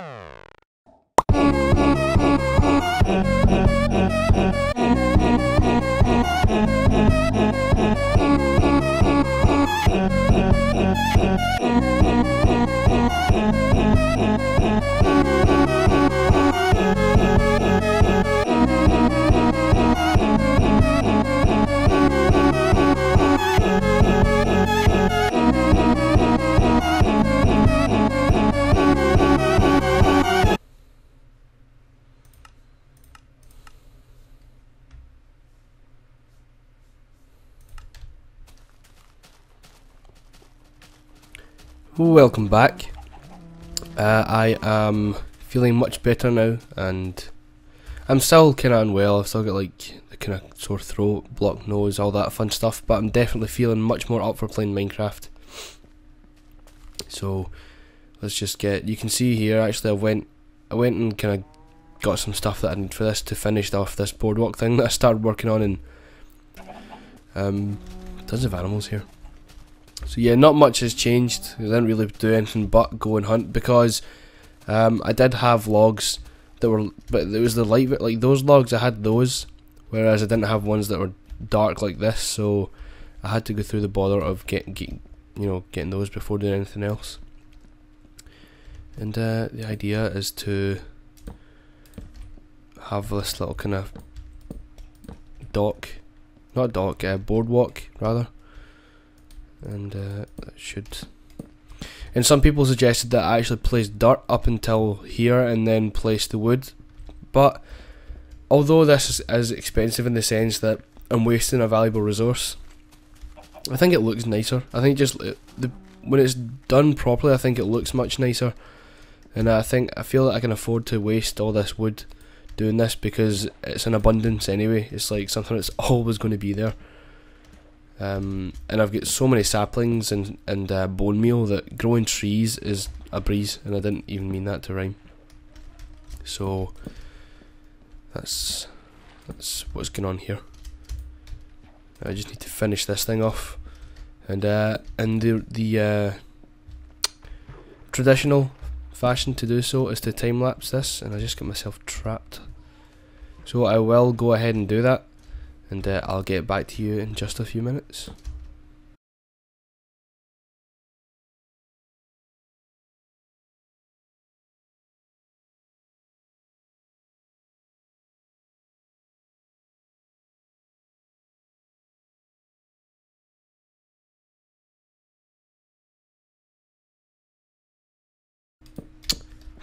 Oh. Welcome back. Uh, I am feeling much better now, and I'm still kind of unwell. I've still got like the kind of sore throat, blocked nose, all that fun stuff. But I'm definitely feeling much more up for playing Minecraft. So let's just get. You can see here. Actually, I went, I went and kind of got some stuff that I need for this to finish off this boardwalk thing that I started working on, and um, tons of animals here. So yeah, not much has changed. I didn't really do anything but go and hunt because um, I did have logs that were, but it was the light like those logs. I had those, whereas I didn't have ones that were dark like this. So I had to go through the bother of getting, get, you know, getting those before doing anything else. And uh, the idea is to have this little kind of dock, not dock, uh, boardwalk rather and uh, that should. And some people suggested that I actually place dirt up until here and then place the wood, but although this is, expensive in the sense that I'm wasting a valuable resource, I think it looks nicer. I think just uh, the when it's done properly, I think it looks much nicer, and I think I feel that I can afford to waste all this wood doing this because it's in abundance anyway. It's like something that's always going to be there. Um, and I've got so many saplings and and uh, bone meal that growing trees is a breeze, and I didn't even mean that to rhyme. So that's that's what's going on here. I just need to finish this thing off, and uh, and the the uh, traditional fashion to do so is to time lapse this, and I just got myself trapped. So I will go ahead and do that and uh, I'll get back to you in just a few minutes.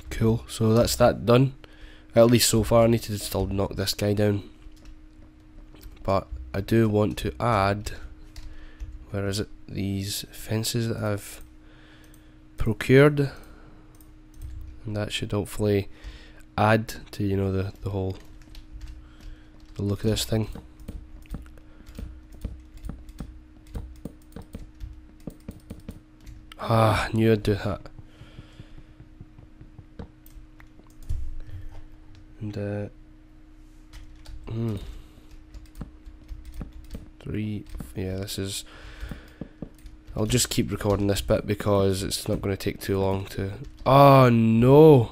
Cool, so that's that done. At least so far, I need to still knock this guy down but I do want to add where is it? These fences that I've procured. And that should hopefully add to you know the, the whole the look of this thing. Ah knew I'd do that. And uh hmm three yeah this is I'll just keep recording this bit because it's not going to take too long to oh no.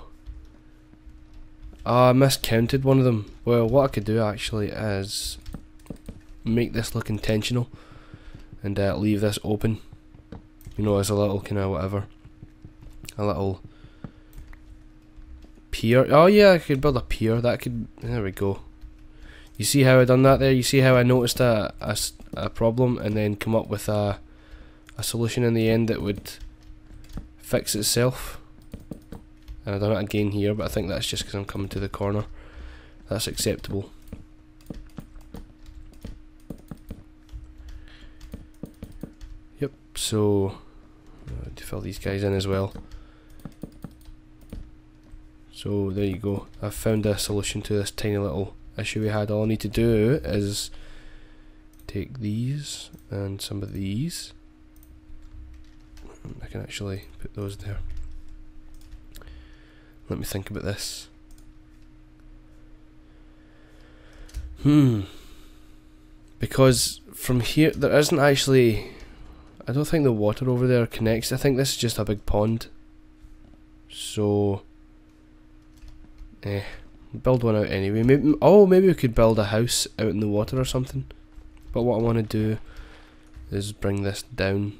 Oh, I miscounted one of them. Well what I could do actually is make this look intentional and uh, leave this open you know as a little kind of whatever a little pier oh yeah I could build a pier that could there we go you see how I done that there? You see how I noticed a, a, a problem and then come up with a, a solution in the end that would fix itself? And I've done it again here, but I think that's just because I'm coming to the corner. That's acceptable. Yep, so uh, to fill these guys in as well. So there you go. I've found a solution to this tiny little issue we had, all I need to do is take these and some of these. I can actually put those there. Let me think about this. Hmm. Because from here, there isn't actually. I don't think the water over there connects. I think this is just a big pond. So. Eh, build one out anyway. Maybe oh maybe we could build a house out in the water or something. But what I want to do is bring this down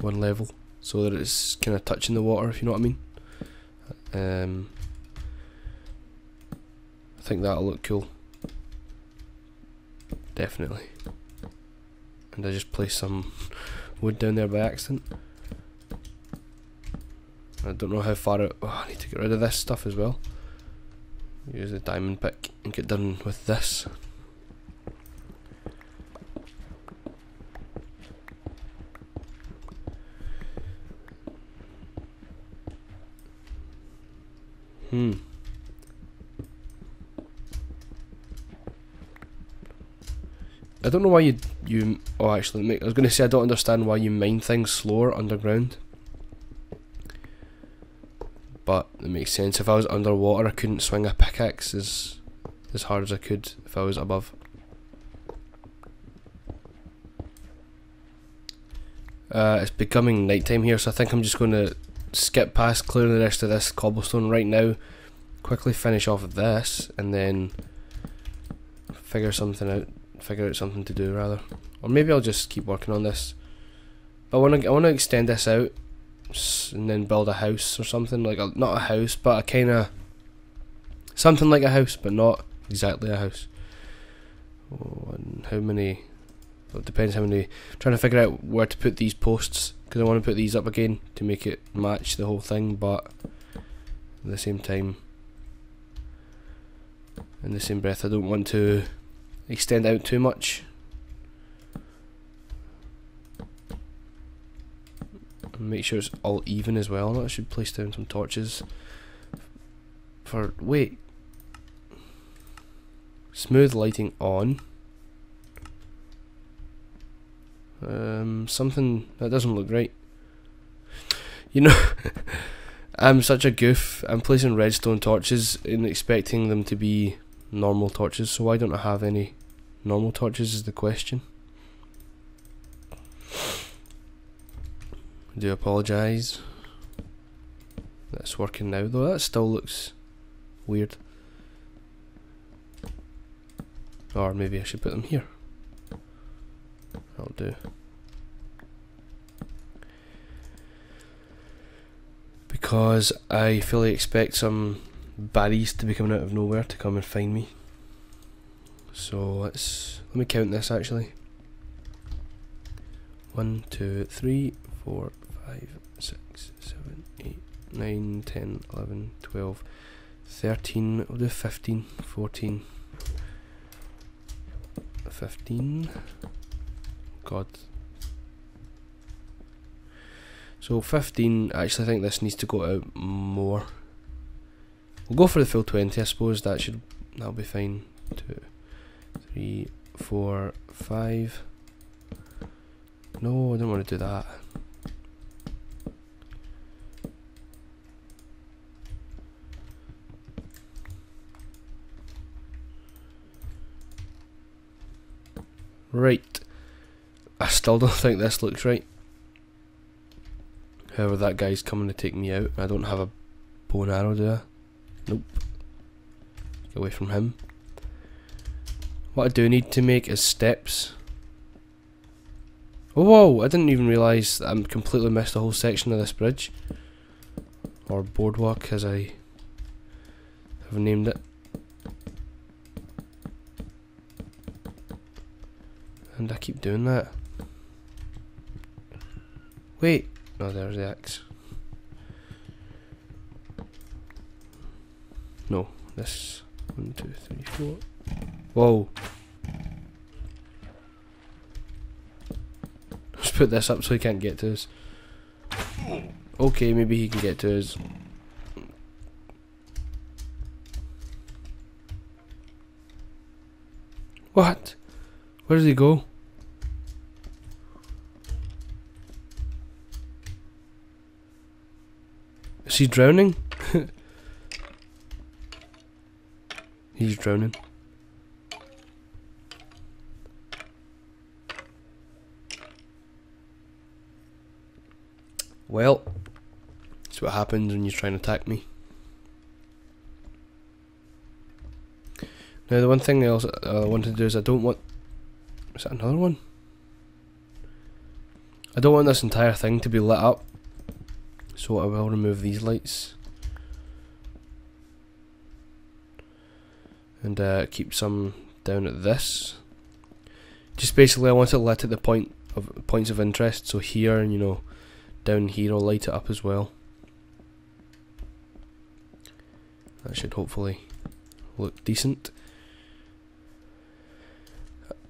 one level so that it's kind of touching the water, if you know what I mean. Um, I think that'll look cool. Definitely. And I just placed some wood down there by accident. I don't know how far it. Oh, I need to get rid of this stuff as well. Use the diamond pick and get done with this. Hmm. I don't know why you you. Oh, actually, I was going to say I don't understand why you mine things slower underground. But it makes sense. If I was underwater, I couldn't swing a pickaxe as as hard as I could if I was above. Uh, it's becoming nighttime here, so I think I'm just going to skip past clearing the rest of this cobblestone right now, quickly finish off this, and then figure something out. Figure out something to do rather, or maybe I'll just keep working on this. I want to I want to extend this out, and then build a house or something like a, not a house, but a kind of something like a house, but not exactly a house. Oh, and how many? Well, it depends how many. I'm trying to figure out where to put these posts because I want to put these up again to make it match the whole thing, but at the same time, in the same breath, I don't want to extend out too much. Make sure it's all even as well. I should place down some torches for wait. Smooth lighting on. Um, something that doesn't look right. You know, I'm such a goof. I'm placing redstone torches and expecting them to be normal torches, so why don't I have any normal torches is the question. Do apologise. That's working now though, that still looks weird. Or maybe I should put them here. I'll do. Because I fully expect some baddies to be coming out of nowhere to come and find me. So let's let me count this actually. One, two, three, four, five, six, seven, eight, nine, ten, eleven, twelve, thirteen, we'll do 15, 14, 15. God. So 15, actually I think this needs to go out more. We'll go for the full 20 I suppose, that should, that'll be fine. Two, three, four, five. No, I don't want to do that. Right. I still don't think this looks right. However, that guy's coming to take me out. I don't have a bow and arrow, do I? Nope. Get away from him. What I do need to make is steps. Oh, whoa! I didn't even realise I completely missed the whole section of this bridge. Or boardwalk, as I have named it. And I keep doing that. Wait. No, there's the axe. No, this. One, two, three, four. Whoa. Let's put this up so he can't get to us. Okay, maybe he can get to us. What? Where does he go? She's drowning. He's drowning. Well, that's what happens when you try and attack me. Now the one thing I also wanted to do is I don't want... Is that another one? I don't want this entire thing to be lit up so I will remove these lights. And uh, keep some down at this. Just basically I want it lit at the point of points of interest, so here and you know down here I'll light it up as well. That should hopefully look decent.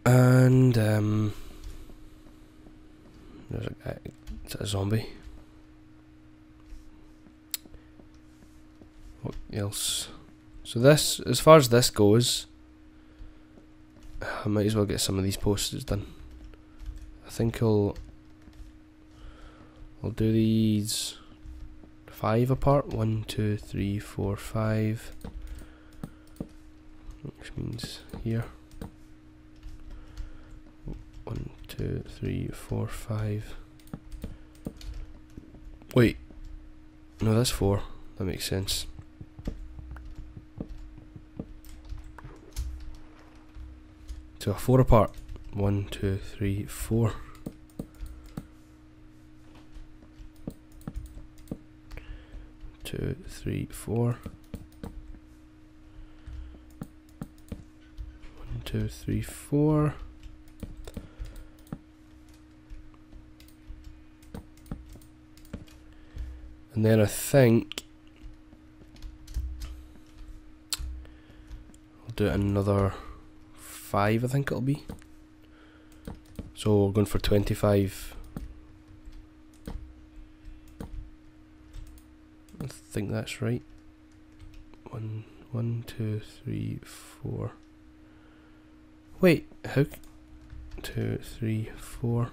And um, there's a a zombie? What else? So this, as far as this goes, I might as well get some of these posters done. I think I'll I'll do these five apart. One, two, three, four, five. Which means here. One, two, three, four, five. Wait. No, that's four. That makes sense. So four apart. One, two, three, four. Two, three, four. One, two, three, four. And then I think I'll do another five, I think it'll be. So we're going for 25. I think that's right. One, one, two, three, four. Wait, how? Two, three, four.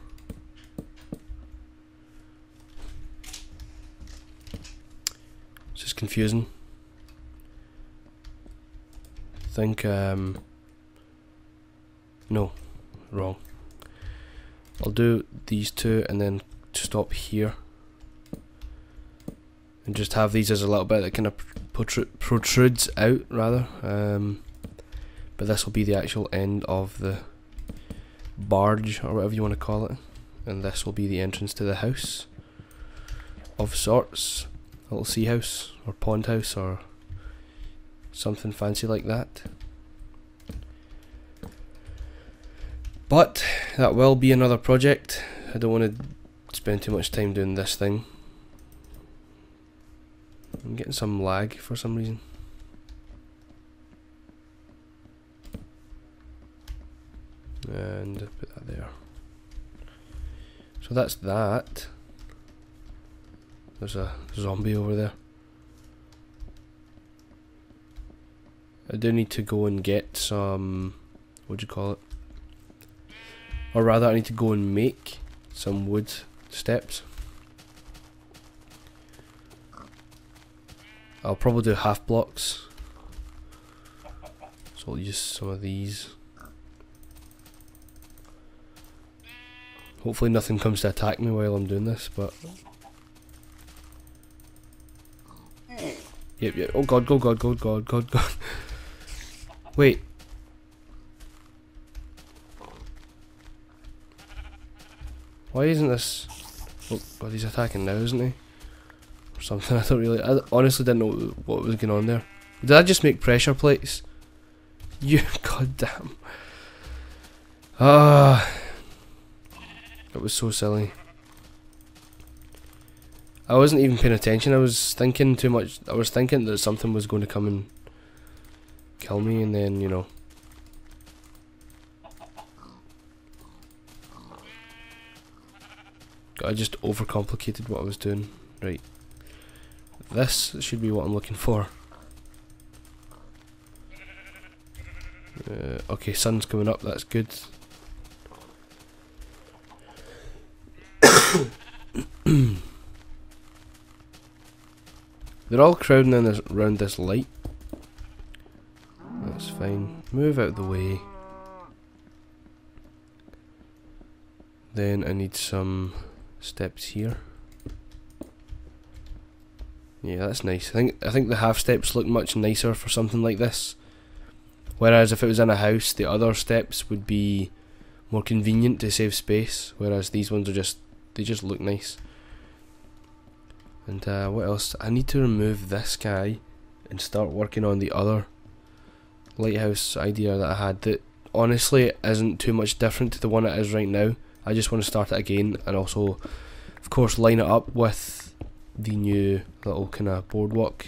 This is confusing. I think um no. Wrong. I'll do these two and then stop here. And just have these as a little bit that kind of protrudes out rather. Um, but this will be the actual end of the barge or whatever you want to call it. And this will be the entrance to the house of sorts. A little sea house or pond house or something fancy like that But that will be another project. I don't want to spend too much time doing this thing. I'm getting some lag for some reason. And put that there. So that's that. There's a zombie over there. I do need to go and get some. What do you call it? Or rather, I need to go and make some wood steps. I'll probably do half blocks. So I'll use some of these. Hopefully nothing comes to attack me while I'm doing this, but... Yep, yep. Oh god, god, god, god, god, god, god. Wait. Why isn't this... Oh god, he's attacking now, isn't he? Or something, I don't really... I honestly didn't know what was going on there. Did I just make pressure plates? You... god damn. Ah... It was so silly. I wasn't even paying attention. I was thinking too much. I was thinking that something was going to come and kill me, and then you know. I just overcomplicated what I was doing. Right. This should be what I'm looking for. Uh, okay, sun's coming up. That's good. They're all crowding in this, around this light. That's fine. Move out of the way. Then I need some steps here. Yeah, that's nice. I think I think the half steps look much nicer for something like this. Whereas if it was in a house, the other steps would be more convenient to save space. Whereas these ones are just they just look nice. And uh, what else? I need to remove this guy and start working on the other lighthouse idea that I had that honestly isn't too much different to the one it is right now. I just want to start it again and also of course line it up with the new little kind of boardwalk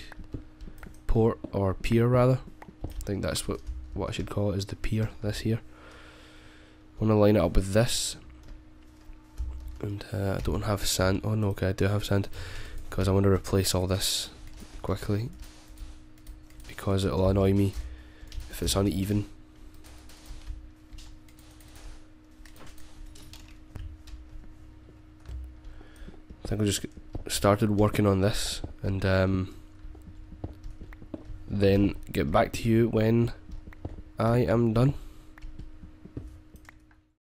port or pier rather. I think that's what what I should call it is the pier this here. Want to line it up with this and uh, I don't have sand. Oh no, okay, I do have sand because I want to replace all this quickly because it'll annoy me if it's uneven. I think I just started working on this and um, then get back to you when I am done.